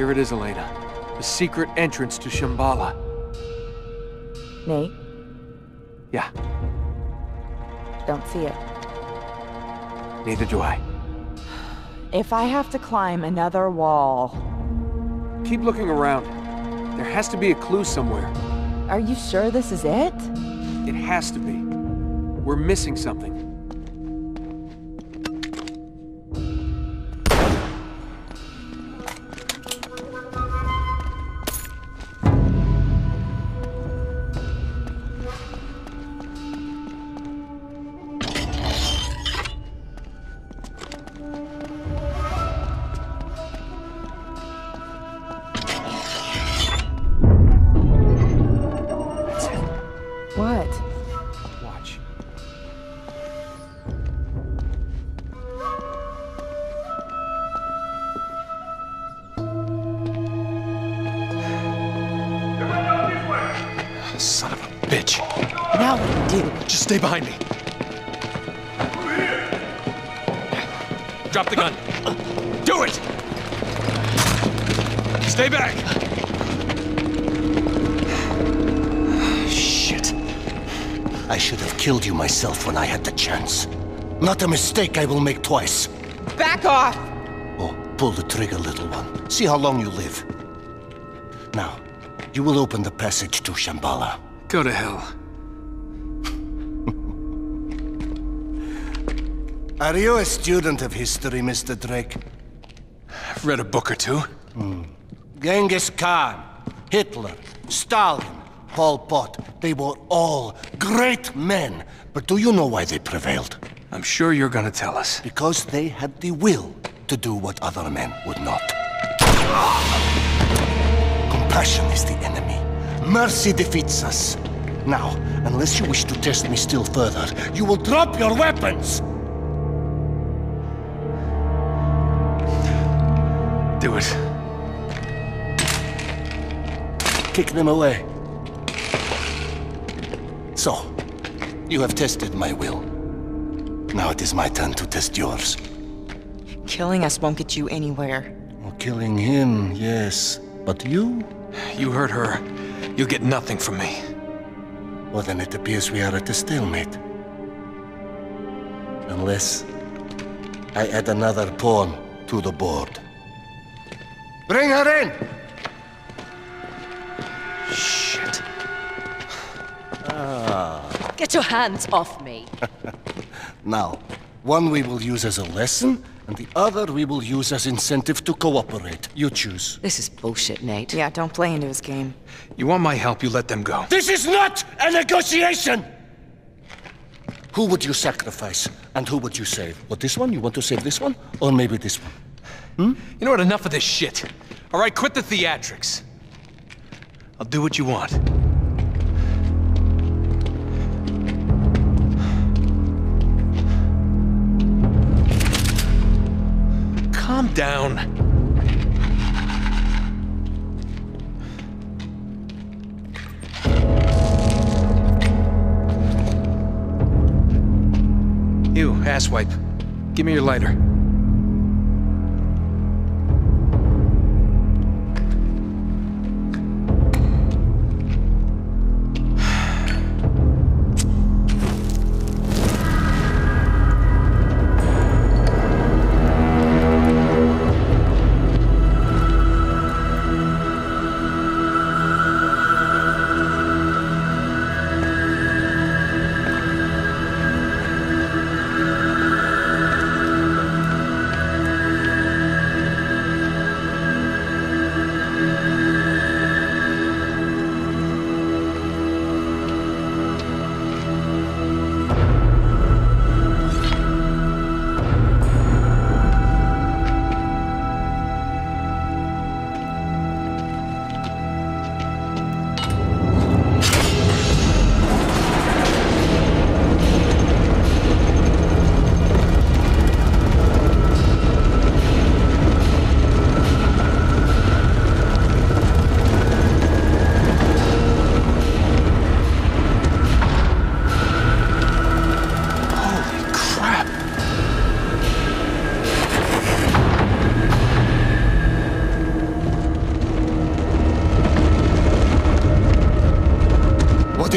Here it is, Elena. The secret entrance to Shambhala. Nate, Yeah, don't see it. neither do I. If I have to climb another wall, Keep looking around. There has to be a clue somewhere. are you sure this is it? It has to be. We're missing something. Son of a bitch. Now what do you do? Just stay behind me. Drop the gun. Do it! Stay back! Shit. I should have killed you myself when I had the chance. Not a mistake I will make twice. Back off! Oh, pull the trigger, little one. See how long you live. Now, you will open the passage to Shambhala. Go to hell. Are you a student of history, Mr. Drake? I've read a book or two. Hmm. Genghis Khan, Hitler, Stalin, Pol Pot, they were all great men. But do you know why they prevailed? I'm sure you're gonna tell us. Because they had the will to do what other men would not. Compassion is the enemy. Mercy defeats us. Now, unless you wish to test me still further, you will drop your weapons! Do it. Kick them away. So, you have tested my will. Now it is my turn to test yours. Killing us won't get you anywhere. Oh, killing him, yes. But you? You hurt her. You'll get nothing from me. Well, then it appears we are at a stalemate. Unless I add another pawn to the board. Bring her in! Shit. Get your hands off me. Now, one we will use as a lesson, and the other we will use as incentive to cooperate. You choose. This is bullshit, Nate. Yeah, don't play into his game. You want my help, you let them go. This is not a negotiation! Who would you sacrifice, and who would you save? What, this one? You want to save this one? Or maybe this one? Hmm? You know what? Enough of this shit. All right, quit the theatrics. I'll do what you want. Down. You, asswipe. Give me your lighter.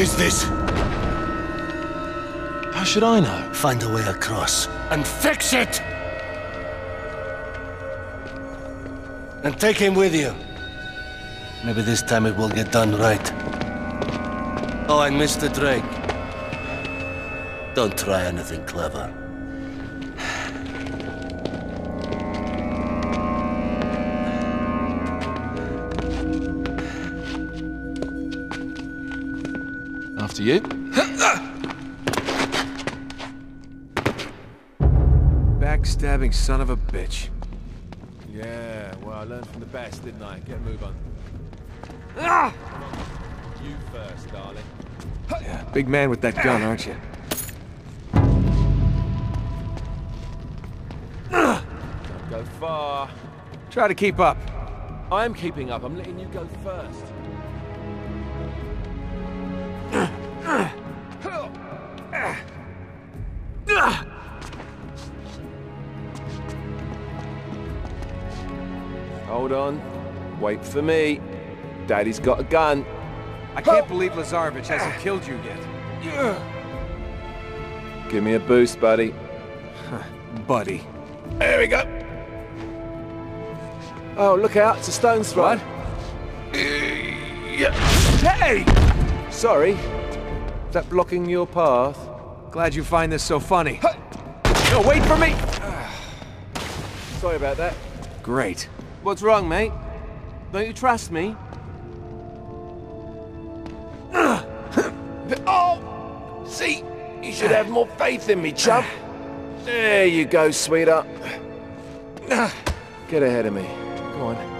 Is this? How should I know? Find a way across and fix it! And take him with you. Maybe this time it will get done right. Oh, and Mr. Drake. Don't try anything clever. After you. Backstabbing son of a bitch. Yeah, well, I learned from the best, didn't I? Get a move on. You first, darling. Yeah, big man with that gun, aren't you? Don't go far. Try to keep up. I'm keeping up. I'm letting you go first. Hold on. Wait for me. Daddy's got a gun. I can't believe Lazarevic hasn't killed you yet. Give me a boost, buddy. Buddy. There we go. Oh, look out. It's a stone's throw. What? Uh, hey! Sorry. Is that blocking your path? Glad you find this so funny. No, wait for me! Sorry about that. Great. What's wrong, mate? Don't you trust me? oh! See? You should have more faith in me, chump. There you go, sweetheart. Get ahead of me. Go on.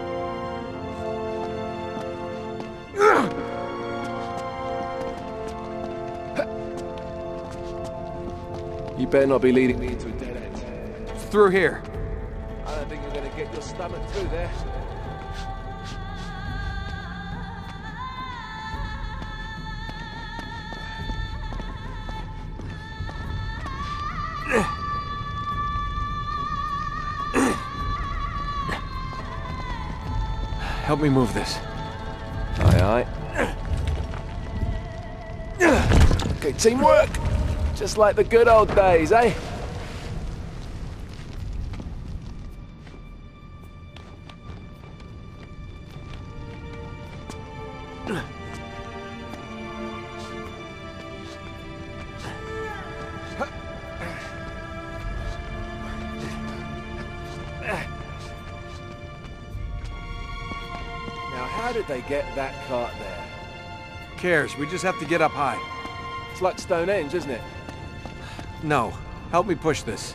You better not be leading me into a dead end. Through here. I don't think you're going to get your stomach through there. Help me move this. Aye, aye. Okay, teamwork! Just like the good old days, eh? How did they get that cart there? Cares, we just have to get up high. It's like Stonehenge, isn't it? No. Help me push this.